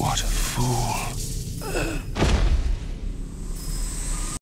What a fool.